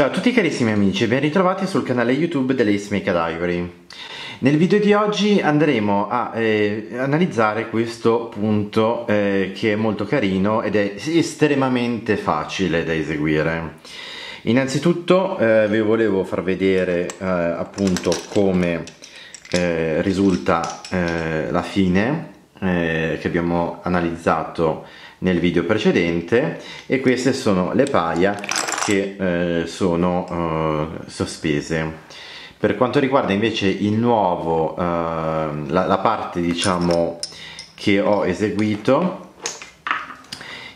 Ciao a tutti carissimi amici e ben ritrovati sul canale YouTube dell'Ace Make Ivory. Nel video di oggi andremo a eh, analizzare questo punto eh, che è molto carino ed è estremamente facile da eseguire. Innanzitutto eh, vi volevo far vedere eh, appunto come eh, risulta eh, la fine che abbiamo analizzato nel video precedente e queste sono le paia che eh, sono eh, sospese. Per quanto riguarda invece il nuovo, eh, la, la, parte diciamo che ho eseguito,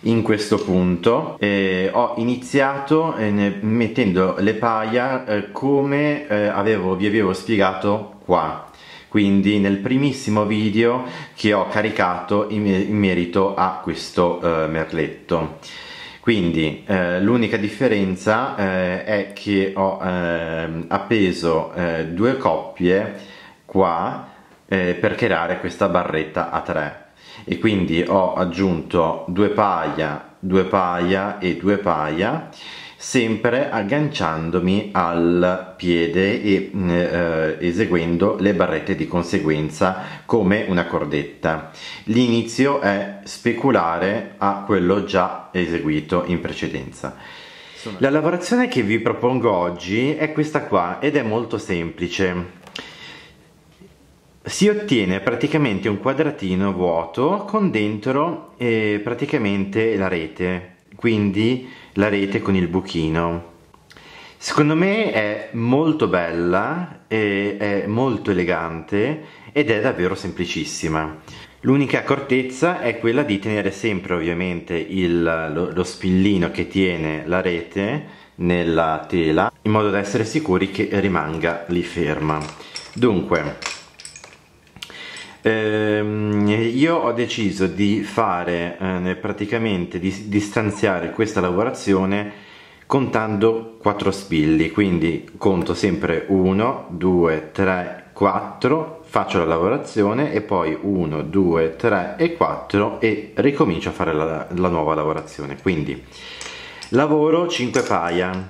in questo punto eh, ho iniziato eh, mettendo le paia eh, come eh, avevo, vi avevo spiegato qua quindi nel primissimo video che ho caricato in, in merito a questo eh, merletto quindi eh, l'unica differenza eh, è che ho eh, appeso eh, due coppie qua eh, per creare questa barretta a 3 e quindi ho aggiunto due paia, due paia e due paia sempre agganciandomi al piede e eh, eseguendo le barrette di conseguenza come una cordetta. L'inizio è speculare a quello già eseguito in precedenza. La lavorazione che vi propongo oggi è questa qua ed è molto semplice. Si ottiene praticamente un quadratino vuoto con dentro eh, praticamente la rete, quindi la rete con il buchino. Secondo me è molto bella, è molto elegante ed è davvero semplicissima. L'unica accortezza è quella di tenere sempre ovviamente il, lo, lo spillino che tiene la rete nella tela in modo da essere sicuri che rimanga lì ferma. Dunque, Ehm, io ho deciso di fare eh, praticamente di distanziare questa lavorazione contando 4 spilli. Quindi conto sempre 1 2 3 4 faccio la lavorazione e poi 1 2 3 e 4 e ricomincio a fare la, la nuova lavorazione. Quindi lavoro 5 paia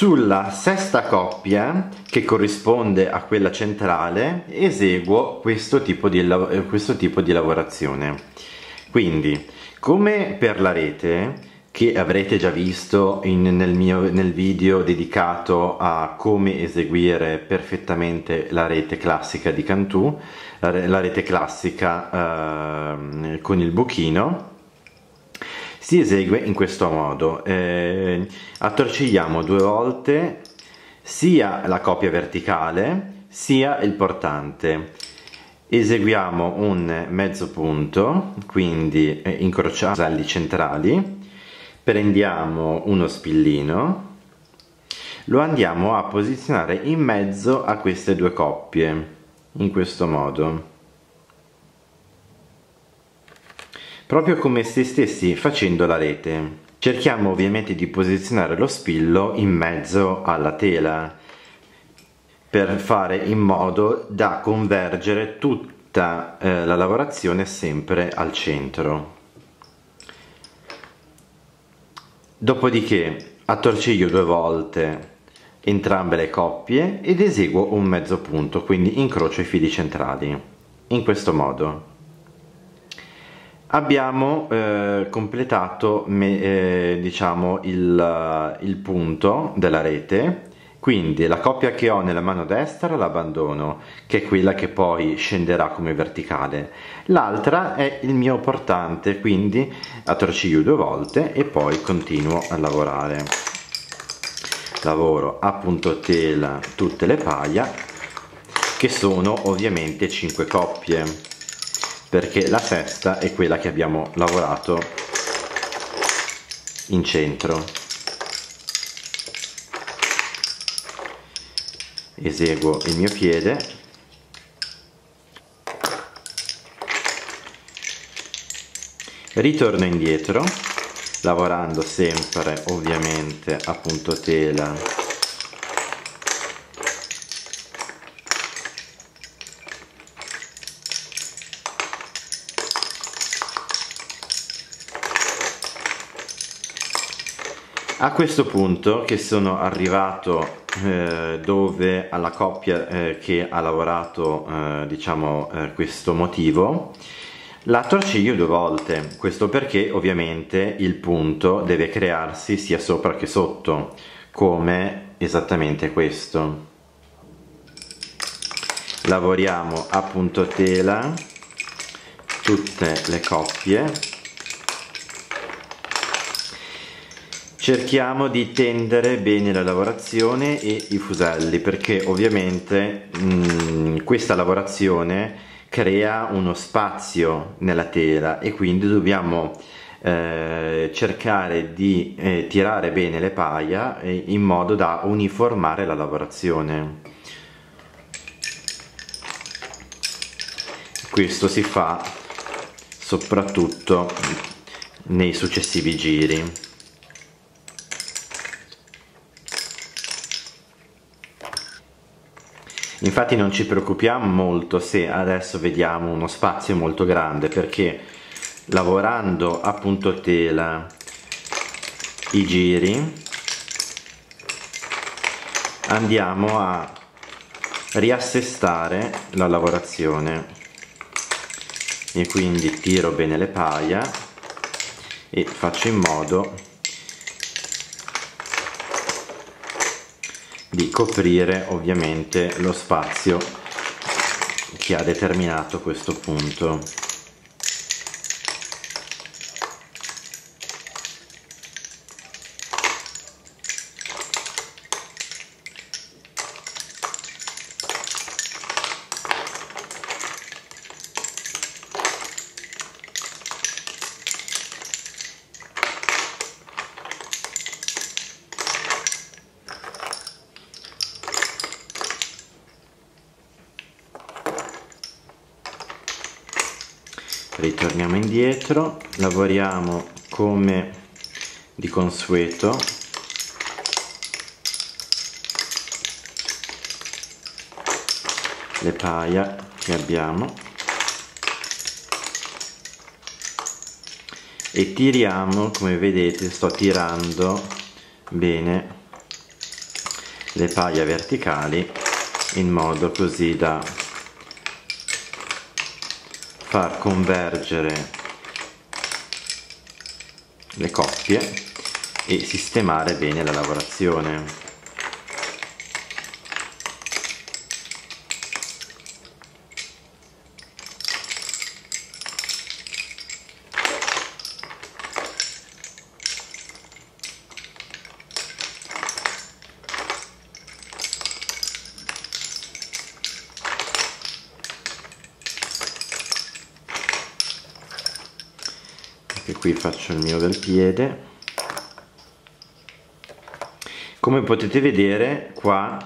Sulla sesta coppia, che corrisponde a quella centrale, eseguo questo tipo di, questo tipo di lavorazione. Quindi, come per la rete, che avrete già visto in, nel, mio, nel video dedicato a come eseguire perfettamente la rete classica di Cantù, la, la rete classica eh, con il buchino, si esegue in questo modo. Eh, attorcigliamo due volte sia la coppia verticale sia il portante. Eseguiamo un mezzo punto quindi eh, incrociamo i centrali prendiamo uno spillino lo andiamo a posizionare in mezzo a queste due coppie in questo modo proprio come se stessi facendo la rete. Cerchiamo ovviamente di posizionare lo spillo in mezzo alla tela per fare in modo da convergere tutta eh, la lavorazione sempre al centro. Dopodiché attorciglio due volte entrambe le coppie ed eseguo un mezzo punto, quindi incrocio i fili centrali, in questo modo abbiamo eh, completato me, eh, diciamo il, il, punto della rete. Quindi la coppia che ho nella mano destra l'abbandono che è quella che poi scenderà come verticale. L'altra è il mio portante quindi attorciglio due volte e poi continuo a lavorare. Lavoro a punto tela tutte le paia che sono ovviamente 5 coppie perché la sesta è quella che abbiamo lavorato in centro. Eseguo il mio piede. Ritorno indietro lavorando sempre ovviamente a punto tela questo punto che sono arrivato eh, dove alla coppia eh, che ha lavorato eh, diciamo eh, questo motivo la torciglio due volte, questo perché ovviamente il punto deve crearsi sia sopra che sotto, come esattamente questo. Lavoriamo a punto tela tutte le coppie cerchiamo di tendere bene la lavorazione e i fuselli perché ovviamente mh, mm, questa lavorazione crea uno spazio nella tela e quindi dobbiamo eh, cercare di eh, tirare bene le paia eh, in modo da uniformare la lavorazione. Questo si fa soprattutto nei successivi giri infatti non ci preoccupiamo molto se adesso vediamo uno spazio molto grande perché lavorando a punto tela i giri andiamo a riassestare la lavorazione. E quindi tiro bene le paia e faccio in modo di coprire ovviamente lo spazio che ha determinato questo punto ritorniamo indietro. Lavoriamo come di consueto. Le paia che abbiamo. E tiriamo come vedete sto tirando bene le paia verticali in modo così da far convergere le coppie e sistemare bene la lavorazione anche qui faccio il mio del piede. Come potete vedere qua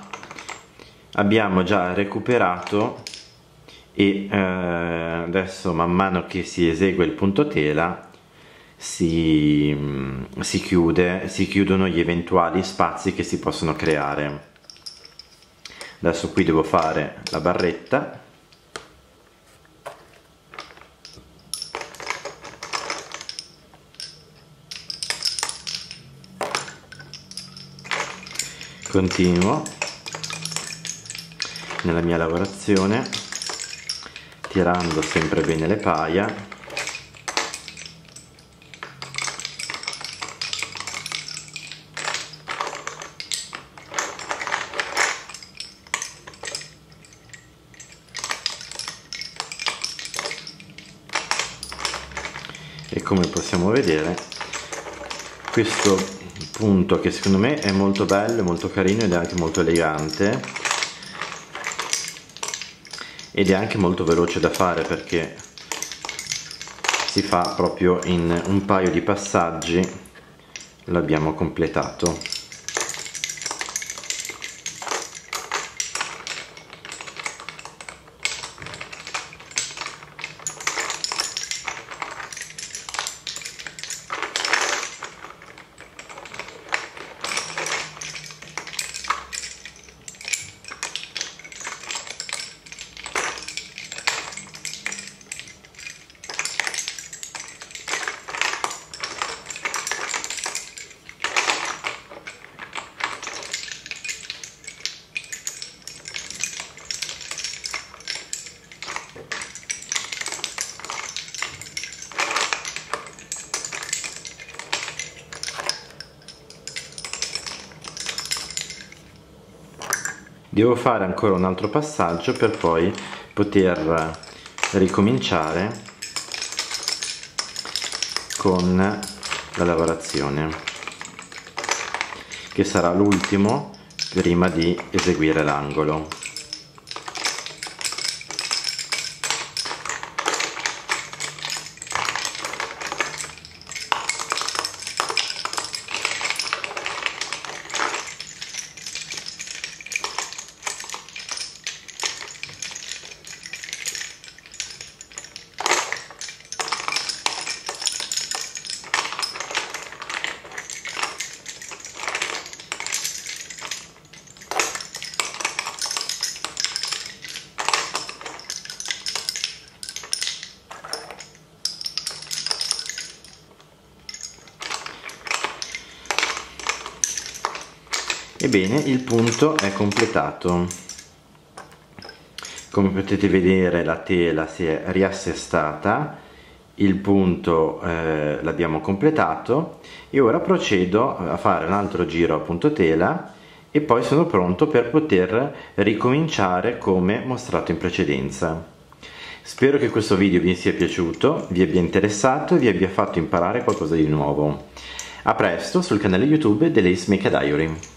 abbiamo già recuperato e eh, adesso man mano che si esegue il punto tela si, si, chiude, si chiudono gli eventuali spazi che si possono creare. Adesso qui devo fare la barretta continuo nella mia lavorazione tirando sempre bene le paia. E come possiamo vedere questo punto che secondo me è molto bello, molto carino ed è anche molto elegante. Ed è anche molto veloce da fare perché si fa proprio in un paio di passaggi l'abbiamo completato devo fare ancora un altro passaggio per poi poter ricominciare con la lavorazione che sarà l'ultimo prima di eseguire l'angolo Ebbene, il punto è completato. Come potete vedere la tela si è riassestata, il punto eh, l'abbiamo completato e ora procedo a fare un altro giro a punto tela e poi sono pronto per poter ricominciare come mostrato in precedenza. Spero che questo video vi sia piaciuto, vi abbia interessato e vi abbia fatto imparare qualcosa di nuovo. A presto sul canale YouTube dell'Ace Make a Diary.